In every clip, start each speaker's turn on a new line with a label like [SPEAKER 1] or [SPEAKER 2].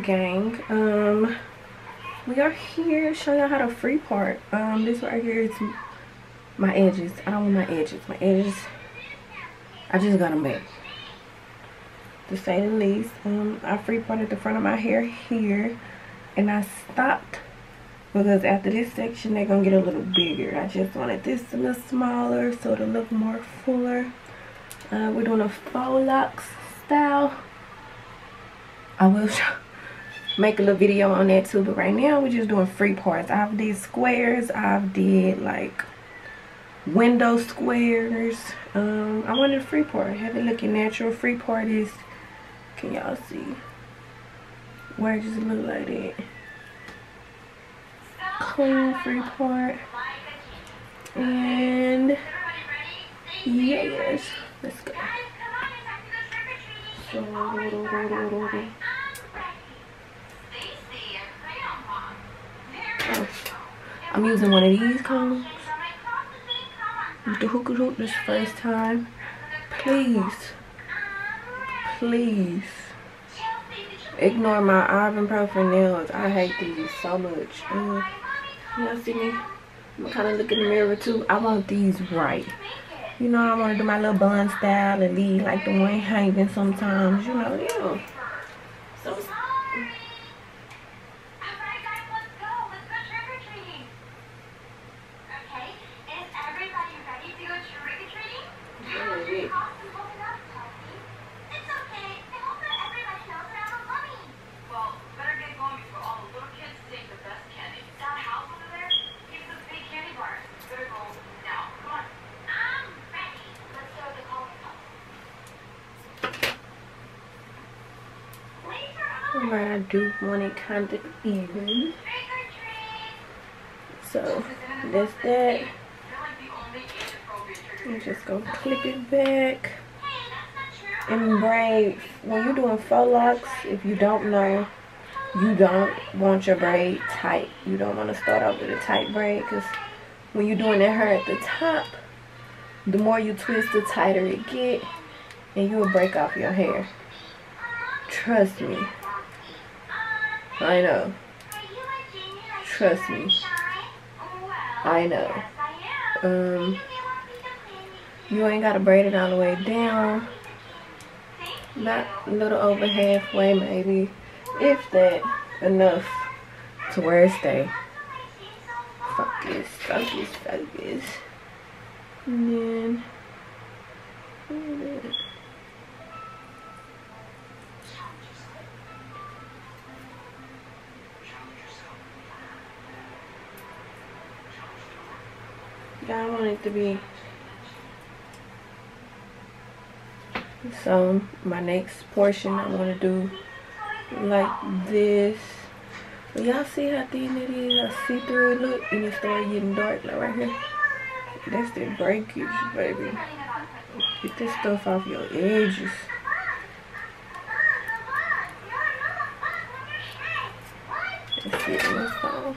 [SPEAKER 1] gang. Um we are here showing y'all how to free part. Um this right here is my edges. I don't want my edges. My edges i just got them back. To say the least um i free parted the front of my hair here and i stopped because after this section they're gonna get a little bigger. I just wanted this a little smaller so to look more fuller. Uh, we're doing a faux locs style. I will make a little video on that too but right now we're just doing free parts. I've did squares i've did like window squares. Um i wanted a free part. Have it looking natural. Free part is can y'all see where it just look like that? Clean free part. And yes let's go. So oh, I'm using one of these combs. The hookah hook this first time. Please. Please. Ignore my ibuprofen nails. I hate these so much. Uh, y'all see me? I'm kind of look in the mirror too. I want these right. You know i want to do my little bun style and leave like the one hanging sometimes you know yeah so I do want it kind of even. So that's that. I'm just gonna clip it back. And braid, when you're doing faux locs, if you don't know, you don't want your braid tight. You don't want to start off with a tight braid because when you're doing that hair at the top, the more you twist, the tighter it get, and you will break off your hair. Trust me. I know. Trust me. I know. Um, you ain't got to braid it all the way down. Not a little over halfway maybe. If that, enough to where it stay. Focus, focus, focus. And then... it to be. So my next portion I want to do like this. Y'all see how thin it is? I see through it look and it started getting dark like right here. That's the breakage baby. Get this stuff off your edges let's see this off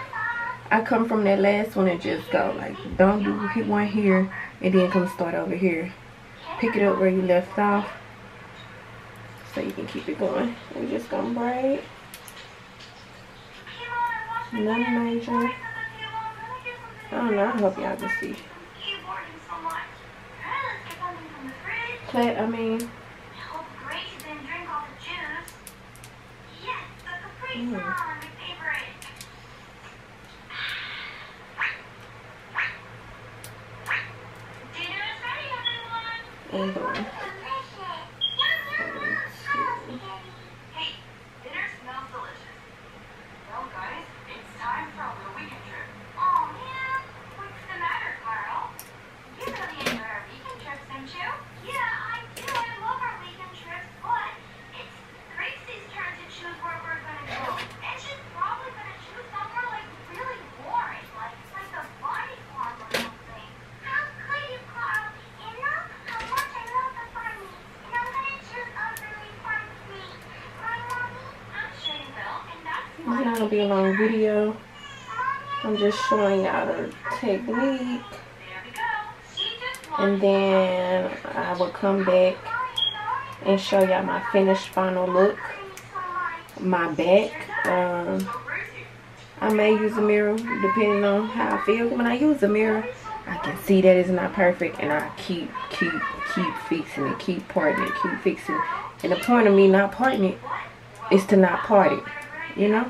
[SPEAKER 1] I come from that last one and just go. Like, don't do one here and then come start over here. Pick it up where you left off so you can keep it going. We're just gonna braid. Nothing major. I don't know. I hope y'all can see. Play, I mean. Mm. And on. Be a long video. I'm just showing y'all the technique. And then I will come back and show y'all my finished final look. My back. Um, I may use a mirror depending on how I feel. When I use a mirror, I can see that it's not perfect and I keep, keep, keep fixing it, keep parting it, keep fixing it. And the point of me not parting it is to not part it, you know?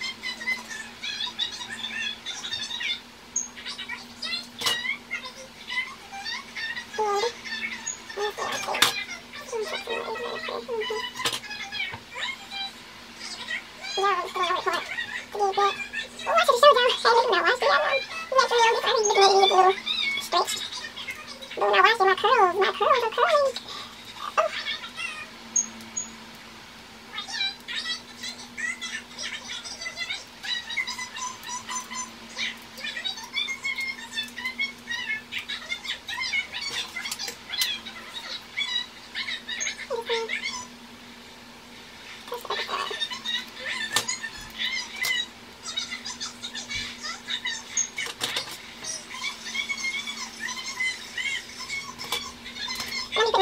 [SPEAKER 1] thrills, my pearls are pearls.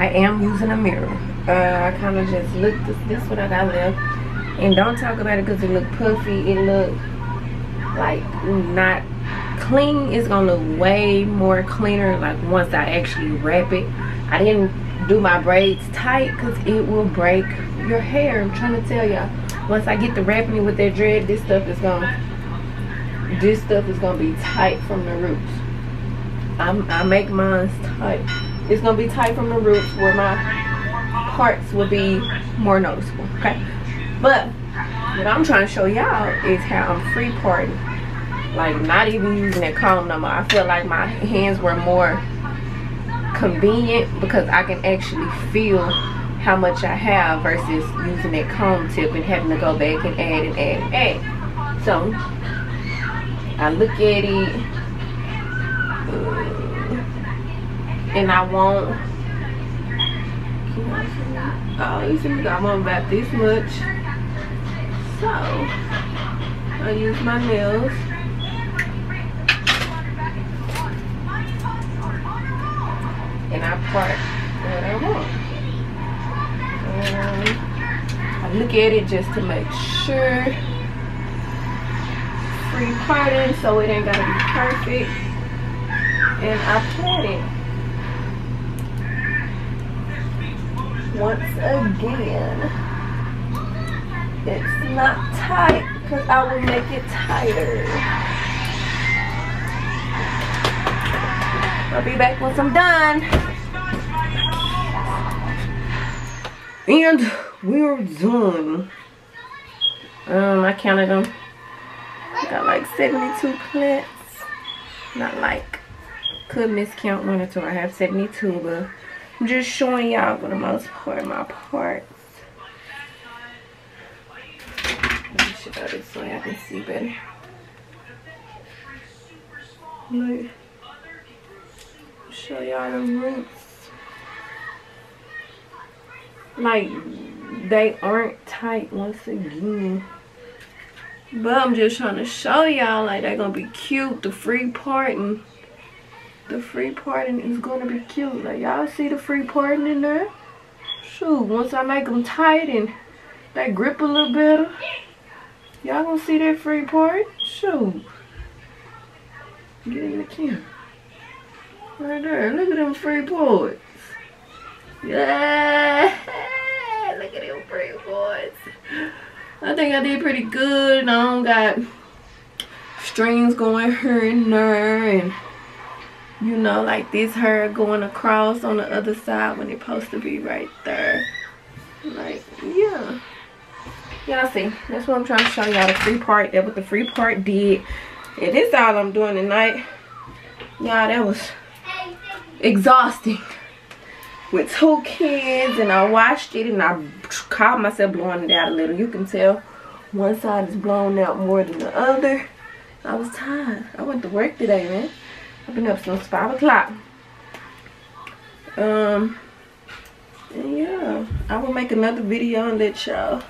[SPEAKER 1] I am using a mirror. Uh, I kind of just looked. This, this what I got left. And don't talk about it because it look puffy. It look like not clean. It's gonna look way more cleaner like once I actually wrap it. I didn't do my braids tight because it will break your hair. I'm trying to tell y'all. Once I get the wrapping it with that dread, this stuff is gonna this stuff is gonna be tight from the roots. I'm, I make mine tight. It's gonna be tight from the roots where my parts will be more noticeable. Okay, but what I'm trying to show y'all is how I'm free parting. Like not even using that comb no more. I feel like my hands were more convenient because I can actually feel how much I have versus using that comb tip and having to go back and add and add and add. So I look at it and I won't. Oh you see me got one about this much. So I use my nails. And I part what I want. Um, I look at it just to make sure. Free parting so it ain't gotta be perfect. And I plait it once again. It's not tight because I will make it tighter. I'll be back once I'm done. And we're done. Um I counted them got like 72 plants not like could miscount one or two. I have 72 but i'm just showing y'all for the most part my parts let me show this i can see better show y'all the roots like they aren't tight once again but I'm just trying to show y'all like they're gonna be cute. The free parting. The free parting is gonna be cute. Like y'all see the free parting in there? Shoot, once I make them tight and That grip a little better. Y'all gonna see that free part? Shoot. Get in the camera. Right there. Look at them free parts. Yeah. Look at them free parts. I think I did pretty good. And I don't got strings going here and there and you know like this hair going across on the other side when it's supposed to be right there. Like yeah. Y'all see that's what i'm trying to show y'all the free part that what the free part did. And this all i'm doing tonight. Y'all that was exhausting. With two kids and i watched it and i caught myself blowing it out a little. You can tell one side is blown out more than the other. I was tired. I went to work today, man. I've been up since 5 o'clock. Um, yeah. I will make another video and let y'all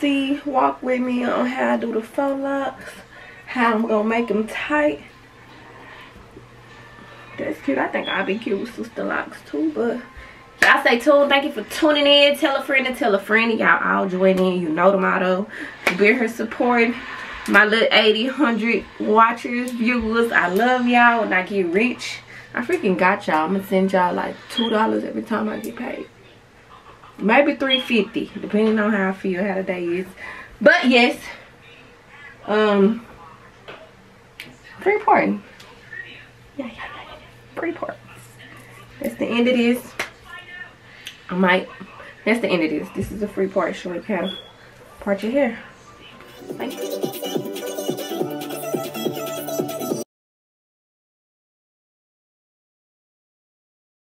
[SPEAKER 1] see, walk with me on how I do the faux locs. How I'm going to make them tight. That's cute. I think I'll be cute with sister locks too, but... Y'all stay tuned. Thank you for tuning in. Tell a friend and tell a friend. Y'all all join in. You know the motto. Be her support my little 80 100 watchers viewers. I love y'all when i get rich. I freaking got y'all. I'm gonna send y'all like two dollars every time i get paid. Maybe 350 depending on how i feel how the day is. But yes um free party yeah yeah yeah free party that's the end of this. I might that's the end of this. This is a free part short kind of part your hair. Thank you.